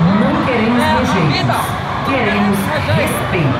Não queremos rejeitos, queremos respeito.